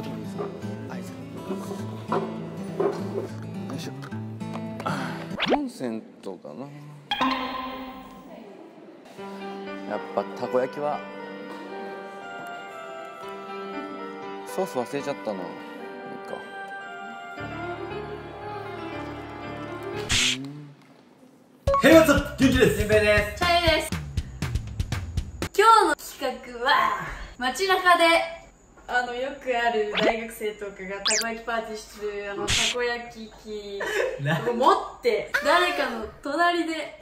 使ってもいいですかあいいですかよいしょ。コンセントかな。やっぱたこ焼きは。ソース忘れちゃったな。いいか。Hey, what's up? 元気です。新平です。チャイです。今日の企画は街中であのよくある大学生とかがたこ焼きパーティーしてるあのたこ焼き器なを持って誰かの隣で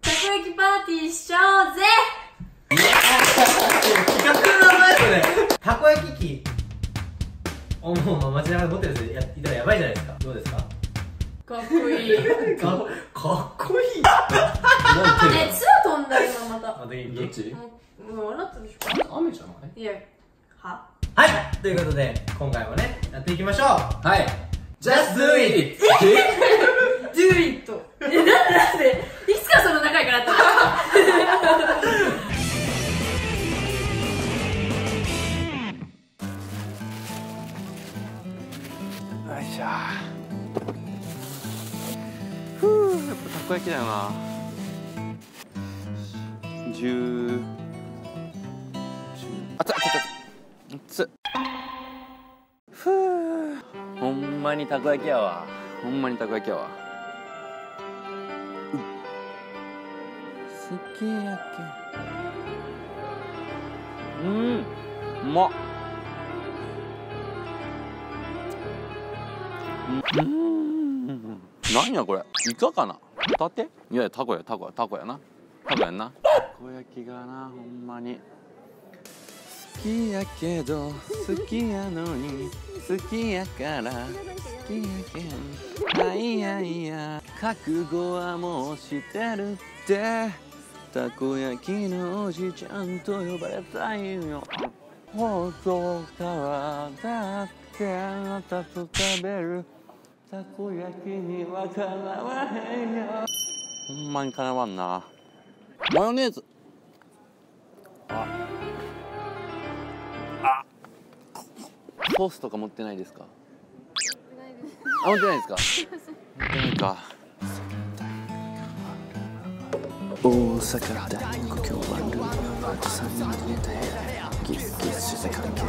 たこ焼きパーティーしちゃおうぜ企画の名前それ。たこ焼き器。おもうまあ街中で持ってる人やいたらやばいじゃないですか。どうですか？かっこいいえかかっこいい。なんていうのツア飛んだ今またあでどっち？もうもうあなたでしょ雨じゃない？いやは。はい。ということで今回もねやっていきましょう。はい。Just do it! Do it! え、なんでなんで？いつからその仲良くなったよいしょ。ふうやっぱたこ焼きだよな。10つ。ふう。ほんまにたこ焼きやわ。ほんまにたこ焼きやわ。うすき焼きうん。うまっ。うん。なんやこれ。イカかな。ホタテ？いやいやタコやタコやタコやな。タコやんな。たこ焼きがなほんまに。きやけど好きやのに好きやから好きやけん。あいやいや覚悟はもうしてるって。たこ焼きのおじちゃんと呼ばれたいよ。ほどタワーだってあなたと食べる。たこ焼きにはかなわへんよ。ほんまにかなわんな。マヨネーズ。ソースとか持ってないですか？あ持ってないですか？持ってないか。大阪大故郷はルーパートさんに出てギスギスして関係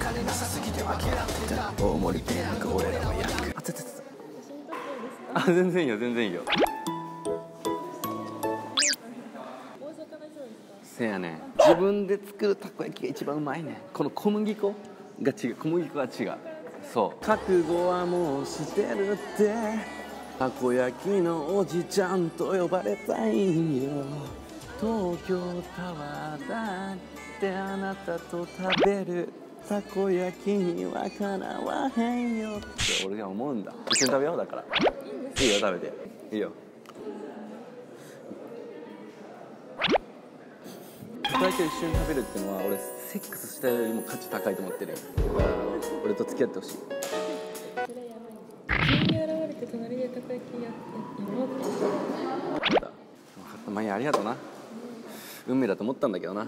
金なさすぎて分け合ってた大盛りペンが俺らあ全然いいよ全然いいよせやね。ん自分で作るたこ焼きが一番うまいね。んこの小麦粉が違う。小麦粉が違う。そう。覚悟はもうしてるって。たこ焼きのおじちゃんと呼ばれたいよ。東京タワーだってあなたと食べる。たこ焼きにはかなわへんよ。って。俺が思うんだ。一緒に食べようだから。いいよ食べて。いいよたこ焼きを一緒に食べるっていうのは俺セックスしたよりも価値高いと思ってる。俺と付き合ってほしい。急に現れて隣でたこ焼きやってやろうって分かった。まありがとうな。運命だと思ったんだけどな。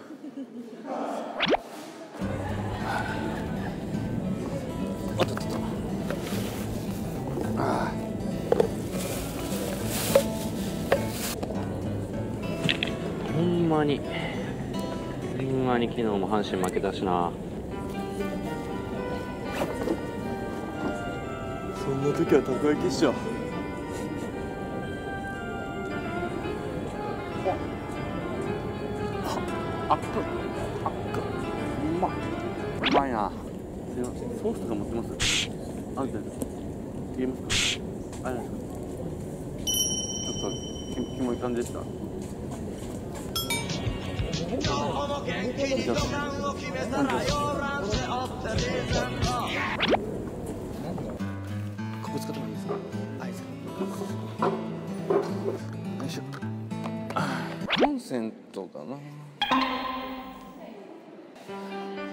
おっとっと。っとああほんまにほんまに昨日も阪神負けたしな。そんな時はたこ焼きっしょ。あっくあっくうまっ。うまいな。すいません。ソースとか持ってます？あんた入れますか？あれなんですか？ちょっときキモい感じでしたじゃここ使ってもいいですかあいいですかよいしょコンセントかな。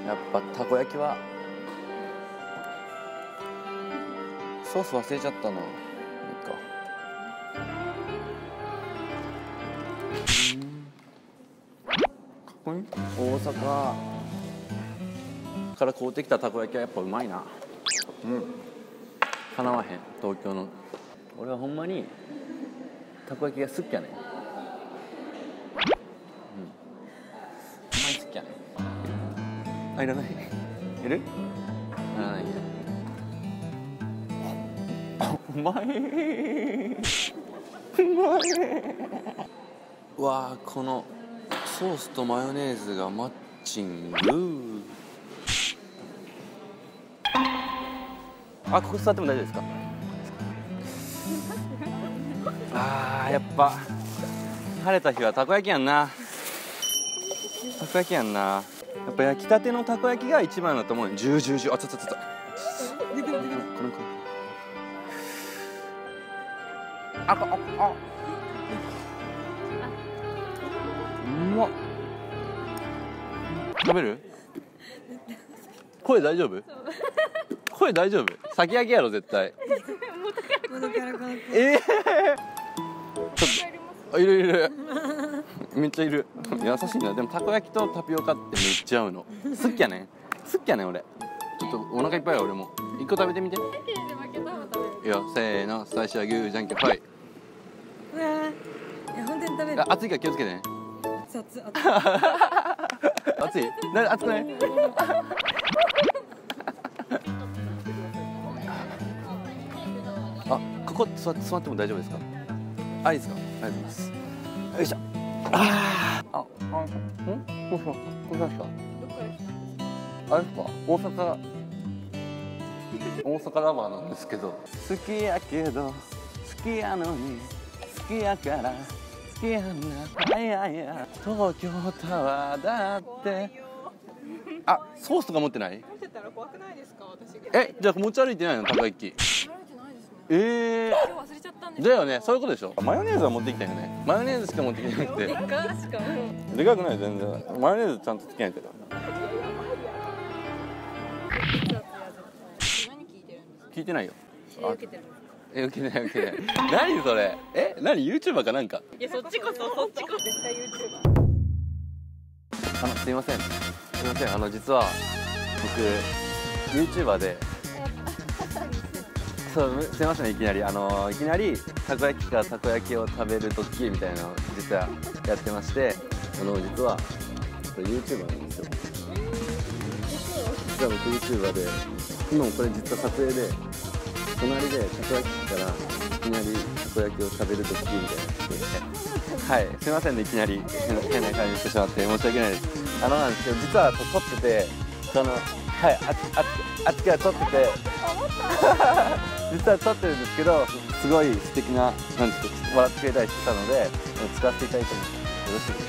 やっぱたこ焼きは。ソース忘れちゃったな。大阪。から買うてきたたこ焼きはやっぱうまいな。うん。かなわへん東京の。俺はほんまにたこ焼きが好きやねん。好きやねん。あいらないいるいらないうまい。うまい。うわーこのソースとマヨネーズがマッチング。あここ座っても大丈夫ですか？あーやっぱ。晴れた日はたこ焼きやんな。たこ焼きやんな。やっぱ焼きたてのたこ焼きが一番だと思うよジュージュージューあつつつつこの子あああうまっ食べる？声大丈夫？声大丈夫？先焼きやろ絶対。ええちょっとあいるいる。めっちゃいる。優しいな。でもたこ焼きとタピオカってめっちゃ合うの。好きやねん。好きやねん俺。ちょっとお腹いっぱいや俺も。一個食べてみて。いやせーの。最初はグーじゃんけんはいうわー。いや本当に食べる。あ熱いから気をつけてねさつあ熱い。な熱くない？あここ座って座っても大丈夫ですか？あいいですか？ありがとうございます。よいしょ。あーああん？どうしたどうしましたあれですか？大阪。大阪ラバーなんですけど。好きやけど好きやのに好きやから。好きな。いやいや。東京タワーだって。あソースとか持ってない？持ってたら怖くないですか私えじゃあ持ち歩いてないの？たこ焼き。ええ今日忘れちゃったんでー、だよねそういうことでしょ。マヨネーズは持ってきたよね。マヨネーズしか持ってきてなくて。でっかでかくない全然。マヨネーズちゃんとつけないけど何聞いてないよ。知え受けてない受けてない。何それ？え何？YouTuber かなんか？いやそっちこそそっちこそ。絶対 YouTuber あのすいません。すいません。あの実は僕 YouTuber で。そうすいませんいきなり。あのいきなりたこ焼きからたこ焼きを食べるドッキリみたいなのを実はやってまして。あの実は YouTuber なんですよ。実は僕 YouTuber で今もこれ実は撮影で隣でたこ焼き器からいきなりたこ焼きを食べるドッキリみたいなはいすいませんねいきなり。変な感じしてしまって申し訳ないです。あのなんですけど実は撮っててそのはいあああっちから撮ってて。実は撮ってるんですけどすごい素敵ななんですか笑ってくれたりしてたので使わせていただいてもよろしいです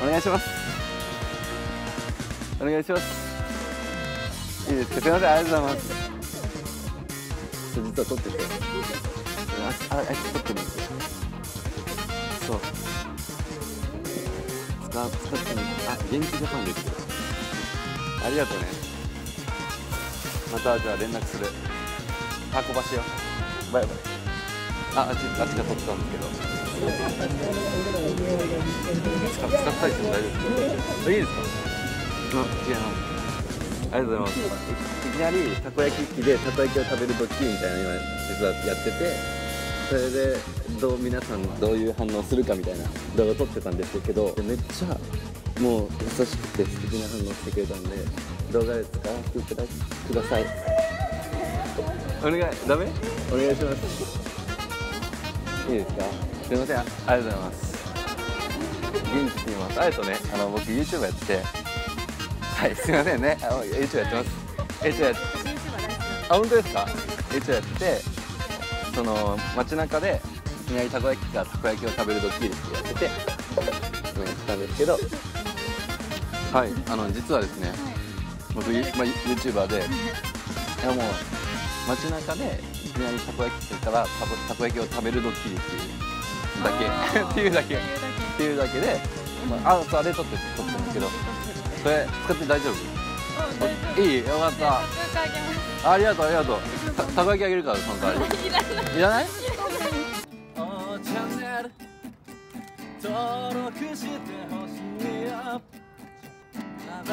か？お願いします。お願いします。いいですか？すいませんありがとうございます。実は撮ってて。あああいつ撮ってるんですよ。そう。使ってみあ元気ジャパンですよありがとうね。またじゃあ連絡する。箱橋よバイバイ。ああっちあっちが撮ってたんですけど。使使ったりしても大丈夫ですか？いいですか？うん。違いますありがとうございますきなりたこ焼き器でたこ焼きを食べるドッキリみたいなの今実はやっててそれでどう皆さんどういう反応するかみたいな動画を撮ってたんですけどめっちゃもう優しくて素敵な反応してくれたんで動画で使わせてください。お願い。ダメ？お願いします。いいですか？すいません。あありがとうございます。元気って言います。あれとねあの僕 YouTube やってて。はいすいませんね。あの YouTube やってます YouTube やってあ本当ですか？YouTube やっててその街中でいきなりたこ焼きがたこ焼きを食べるドッキリってやっててうんやったんですけどはいあの実はですね僕、まあ、YouTuber でいやもう街中でいきなりたこ焼きからたこたこ焼きを食べるドッキリっていうだけ。っていうだけ。っていうだけで、まあ、あそうあれ撮って撮ってるんですけどそれ使って大丈夫？いいよかった。ありがとうありがとう。たたこ焼きあげるからその代わり。いらない。登録してほしい？よただ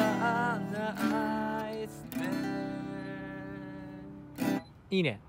ないいね